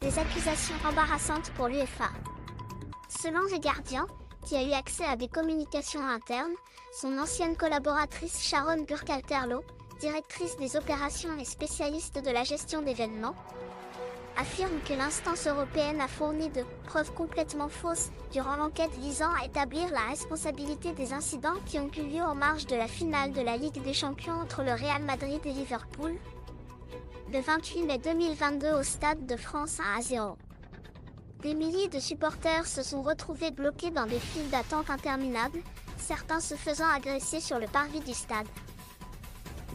Des accusations embarrassantes pour l'UFA. Selon The Guardian, qui a eu accès à des communications internes, son ancienne collaboratrice Sharon Burkhalterlo, directrice des opérations et spécialiste de la gestion d'événements, affirme que l'instance européenne a fourni de preuves complètement fausses durant l'enquête visant à établir la responsabilité des incidents qui ont eu lieu en marge de la finale de la Ligue des Champions entre le Real Madrid et Liverpool, le 28 mai 2022 au Stade de France 1 à 0. Des milliers de supporters se sont retrouvés bloqués dans des files d'attente interminables, certains se faisant agresser sur le parvis du stade.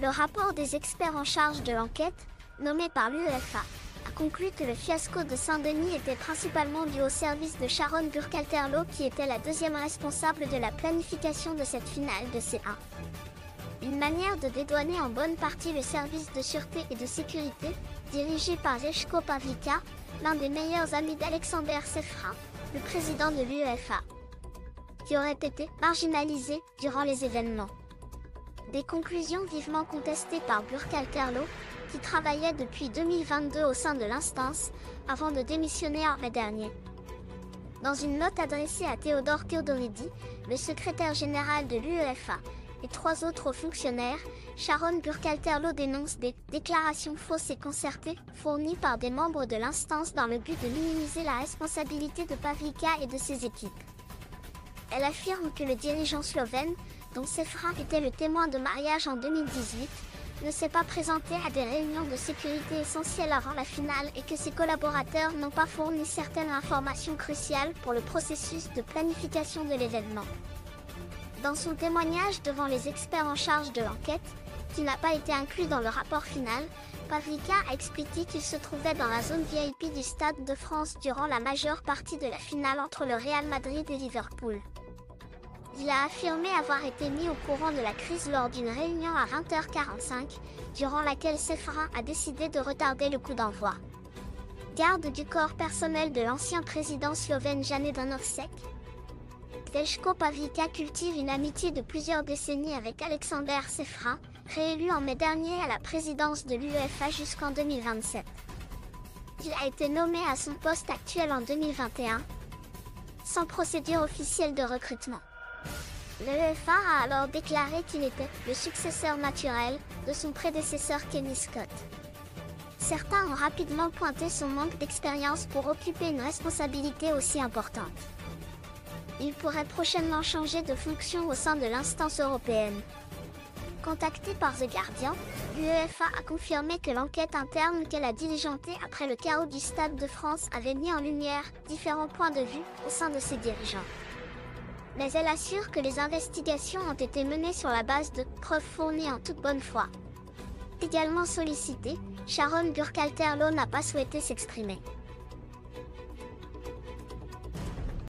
Le rapport des experts en charge de l'enquête, nommé par l'UEFA, a conclu que le fiasco de Saint-Denis était principalement dû au service de Sharon Burkhalterlo qui était la deuxième responsable de la planification de cette finale de C1. Une manière de dédouaner en bonne partie le service de sûreté et de sécurité, dirigé par Zeshko Pavlika, l'un des meilleurs amis d'Alexander Sefra, le président de l'UEFA, qui aurait été marginalisé durant les événements. Des conclusions vivement contestées par Burkhalterlo, qui travaillait depuis 2022 au sein de l'instance, avant de démissionner en mai dernier. Dans une note adressée à Théodore Theodoridi, le secrétaire général de l'UEFA, et trois autres fonctionnaires, Sharon Burkhalterlo dénonce des déclarations fausses et concertées fournies par des membres de l'instance dans le but de minimiser la responsabilité de Pavlika et de ses équipes. Elle affirme que le dirigeant slovène, dont Sefra était le témoin de mariage en 2018, ne s'est pas présenté à des réunions de sécurité essentielles avant la finale et que ses collaborateurs n'ont pas fourni certaines informations cruciales pour le processus de planification de l'événement. Dans son témoignage devant les experts en charge de l'enquête, qui n'a pas été inclus dans le rapport final, Pavlika a expliqué qu'il se trouvait dans la zone VIP du Stade de France durant la majeure partie de la finale entre le Real Madrid et Liverpool. Il a affirmé avoir été mis au courant de la crise lors d'une réunion à 20h45, durant laquelle Sefra a décidé de retarder le coup d'envoi. Garde du corps personnel de l'ancien président slovène Jan Danovsek, Dejko Pavlika cultive une amitié de plusieurs décennies avec Alexander Sefra, réélu en mai dernier à la présidence de l'UEFA jusqu'en 2027. Il a été nommé à son poste actuel en 2021, sans procédure officielle de recrutement. L'UEFA a alors déclaré qu'il était le successeur naturel de son prédécesseur Kenny Scott. Certains ont rapidement pointé son manque d'expérience pour occuper une responsabilité aussi importante. Il pourrait prochainement changer de fonction au sein de l'instance européenne. Contacté par The Guardian, l'UEFA a confirmé que l'enquête interne qu'elle a diligentée après le chaos du Stade de France avait mis en lumière différents points de vue au sein de ses dirigeants. Mais elle assure que les investigations ont été menées sur la base de preuves fournies en toute bonne foi. Également sollicitée, Sharon Burkhalterlo n'a pas souhaité s'exprimer.